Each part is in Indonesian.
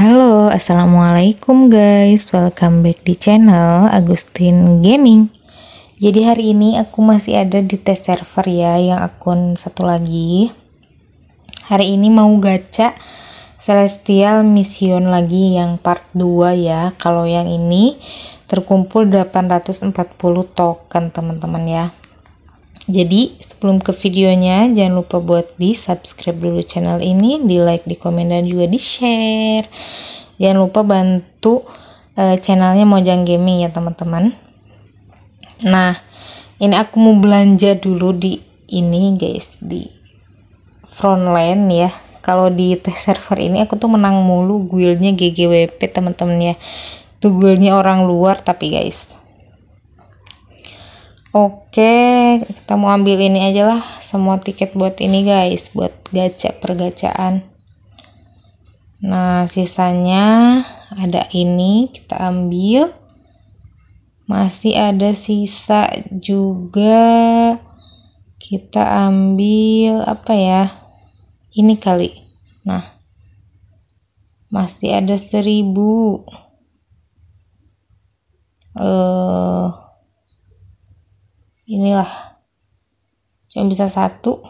Halo, assalamualaikum guys. Welcome back di channel Agustin Gaming. Jadi hari ini aku masih ada di test server ya, yang akun satu lagi. Hari ini mau gacha Celestial Mission lagi yang part 2 ya. Kalau yang ini terkumpul 840 token teman-teman ya. Jadi sebelum ke videonya jangan lupa buat di subscribe dulu channel ini, di like, di komen dan juga di share. Jangan lupa bantu uh, channelnya Mojang Gaming ya teman-teman. Nah ini aku mau belanja dulu di ini guys di frontline ya. Kalau di test server ini aku tuh menang mulu guildnya GGWP teman-teman ya. Tuh guildnya orang luar tapi guys Oke, kita mau ambil ini aja lah semua tiket buat ini guys, buat gacha pergacaan. Nah, sisanya ada ini kita ambil. Masih ada sisa juga. Kita ambil apa ya? Ini kali. Nah, masih ada seribu. Eh uh, inilah. Cuma bisa satu.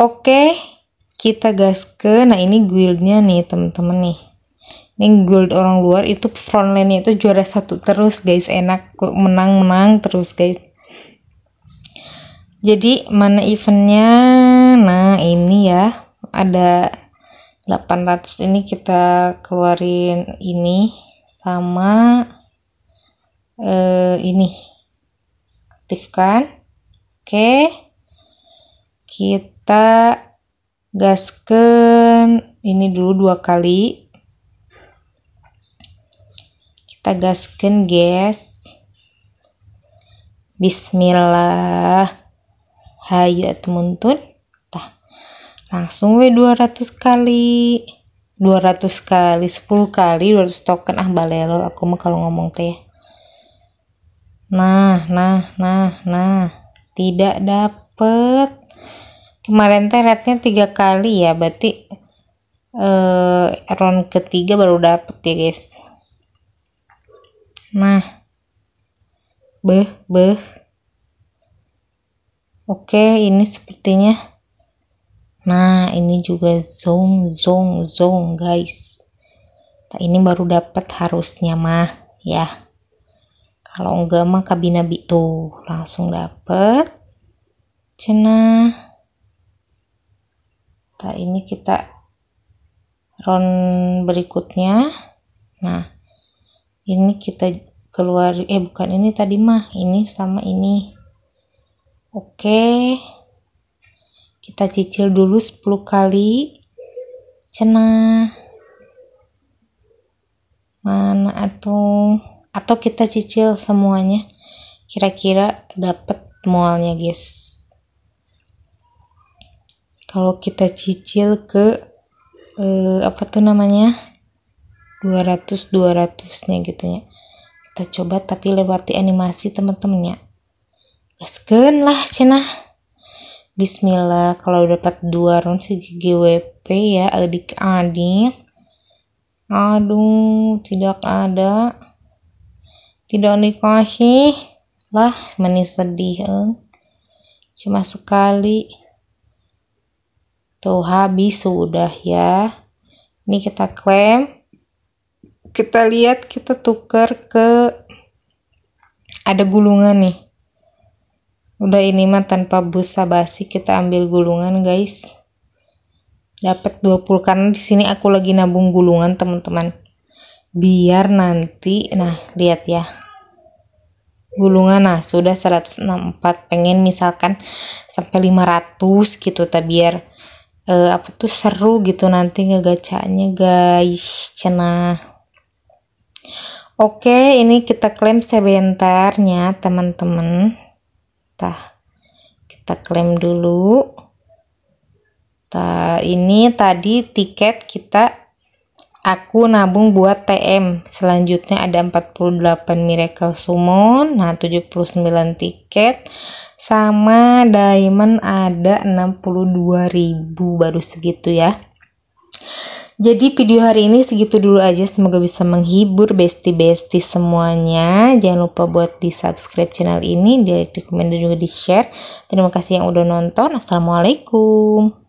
Oke kita gas ke. Nah ini guildnya nih temen-temen nih. Ini guild orang luar. Itu frontline itu juara satu terus guys. Enak menang-menang terus guys. Jadi mana eventnya? Nah ini ya. Ada 800 ini kita keluarin ini sama uh, ini aktifkan oke. Kita gaskan ini dulu dua kali. Kita gaskan gas bismillah. Hayu temuntun tah. Langsung we 200 kali. 200 kali 10 kali 200 token. Ah balelo aku mah kalau ngomong teh Nah, nah, nah, nah. Tidak dapet. Kemarin teh rednya tiga kali ya, berarti eh round ketiga baru dapet ya guys. Nah. Beh, beh. Oke, ini sepertinya. Nah, ini juga zong, zong, zong guys. Nah, ini baru dapat harusnya mah ya kalau enggak mah kabinabi tuh langsung dapet. Cenah nah ini kita round berikutnya. Nah ini kita keluar eh bukan ini tadi mah ini sama ini. Oke. Kita cicil dulu 10 kali. Cenah mana atuh atau kita cicil semuanya? Kira-kira dapat mualnya guys. Kalau kita cicil ke eh, apa tuh namanya? 200 200 nya gitu ya. Kita coba tapi lewati animasi teman-temannya gasken lah cenah Bismillah kalau dapat dua round si GWP ya adik-adik. Aduh tidak ada tidak dikasih lah manis sedih eh. cuma sekali. Tuh habis sudah ya. Ini kita klaim. Kita lihat kita tukar ke ada gulungan nih. Udah ini mah tanpa busa basi kita ambil gulungan guys. Dapat 20 karena di sini aku lagi nabung gulungan teman-teman. Biar nanti nah lihat ya gulungan. Nah sudah 164 pengen misalkan sampai 500 gitu tak biar uh, apa tuh seru gitu nanti ngegacanya guys. Cenah oke ini kita klaim sebentarnya teman-teman. Tah kita klaim dulu. Tah ini tadi tiket kita aku nabung buat TM selanjutnya ada 48 miracle summon nah 79 tiket sama diamond ada 62.000 baru segitu ya Jadi video hari ini segitu dulu aja. Semoga bisa menghibur bestie-bestie semuanya. Jangan lupa buat di subscribe channel ini, di like, di komen, dan juga di share. Terima kasih yang udah nonton. Assalamualaikum.